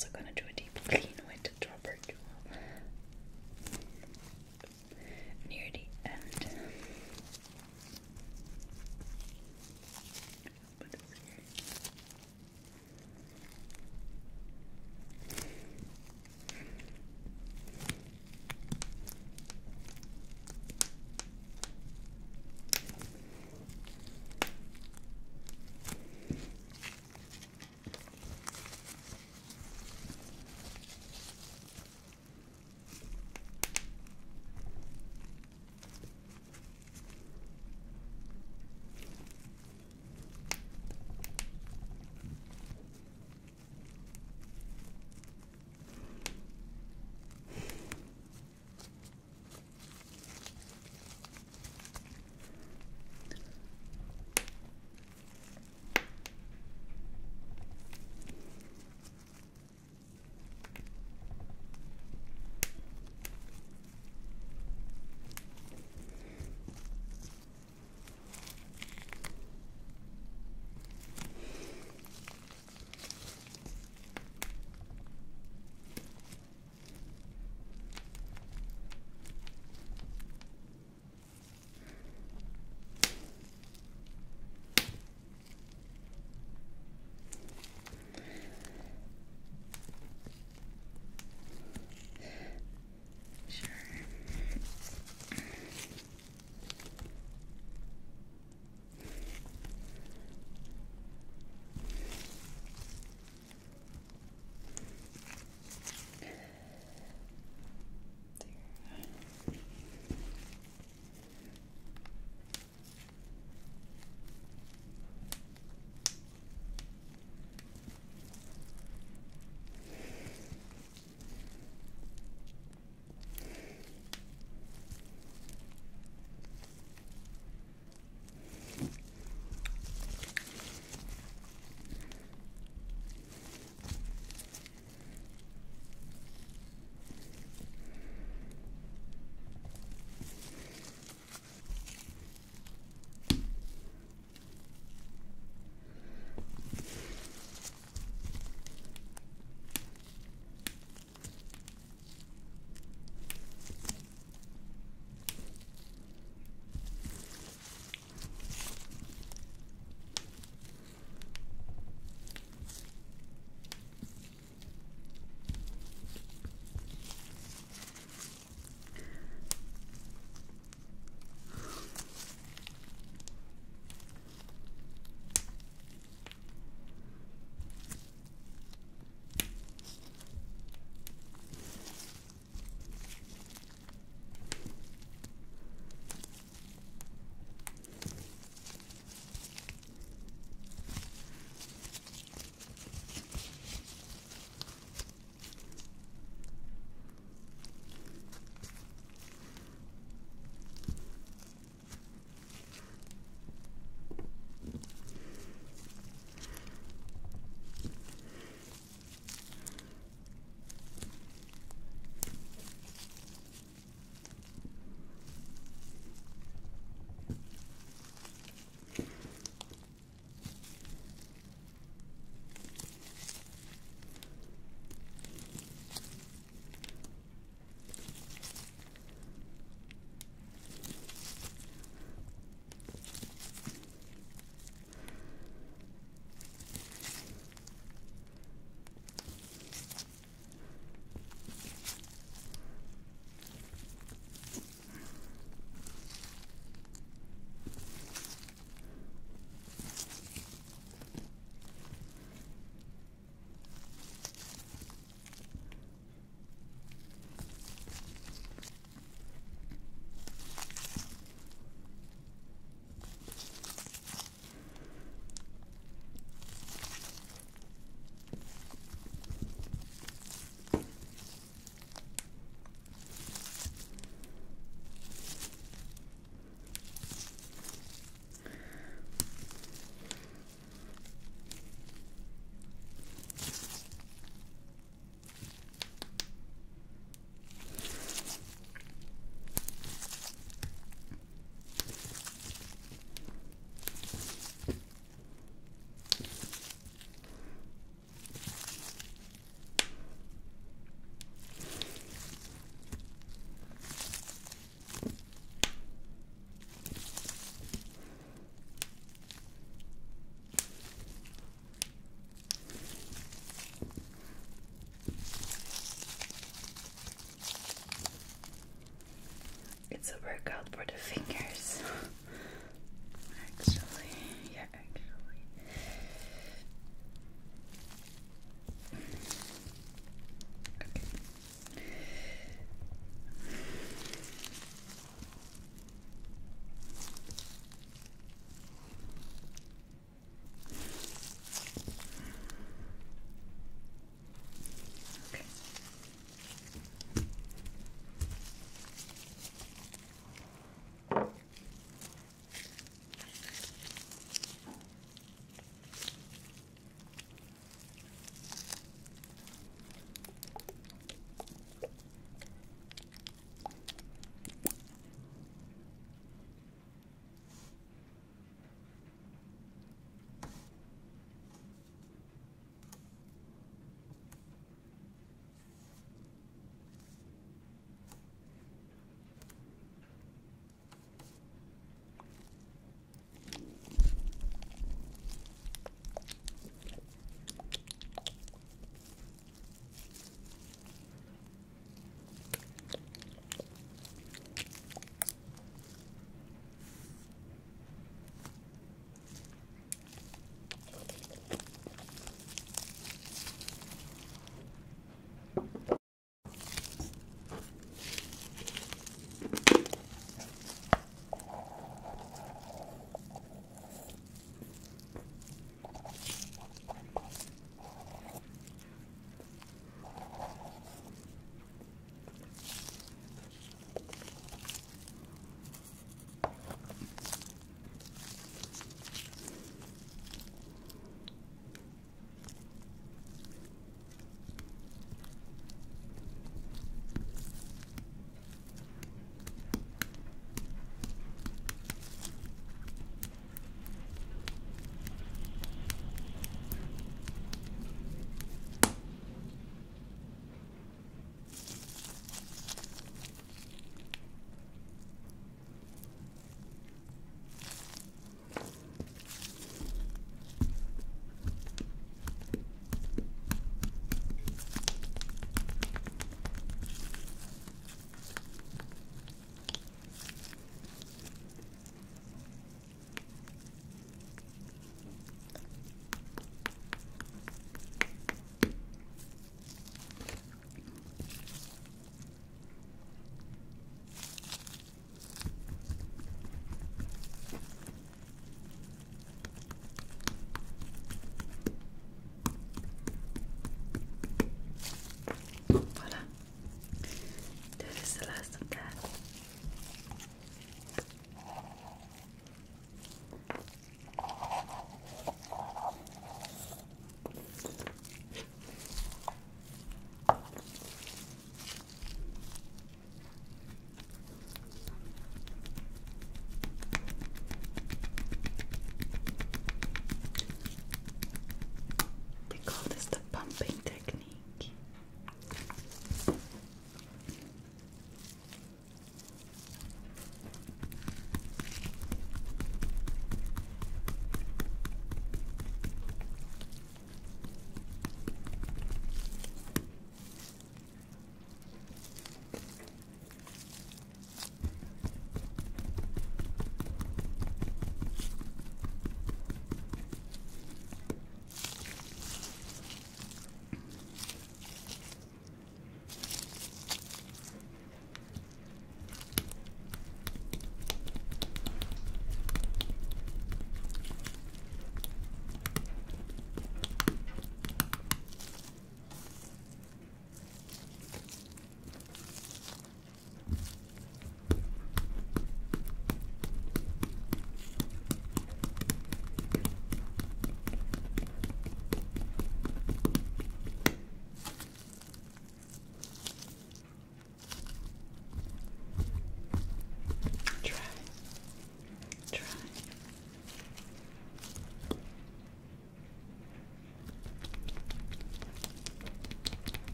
also gonna do